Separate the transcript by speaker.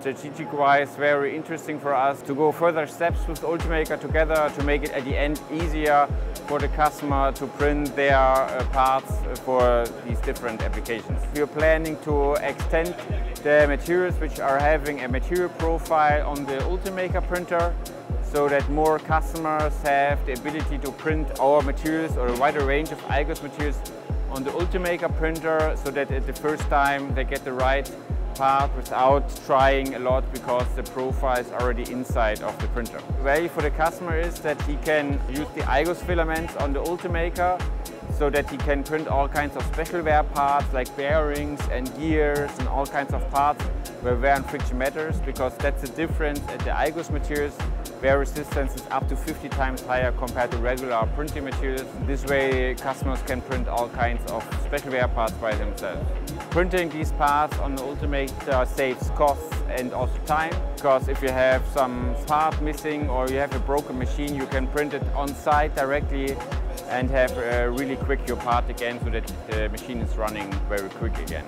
Speaker 1: Strategic-wise, very interesting for us to go further steps with Ultimaker together to make it at the end easier for the customer to print their uh, parts for these different applications. We are planning to extend the materials which are having a material profile on the Ultimaker printer so that more customers have the ability to print our materials or a wider range of igus materials on the Ultimaker printer so that at the first time they get the right part without trying a lot because the profile is already inside of the printer. The value for the customer is that he can use the igus filaments on the Ultimaker so that he can print all kinds of special wear parts like bearings and gears and all kinds of parts where wear and friction matters because that's the difference at the igus materials wear resistance is up to 50 times higher compared to regular printing materials. This way customers can print all kinds of special wear parts by themselves. Printing these parts on the Ultimaker saves costs and also time because if you have some part missing or you have a broken machine you can print it on site directly and have uh, really quick your part again so that the machine is running very quick again.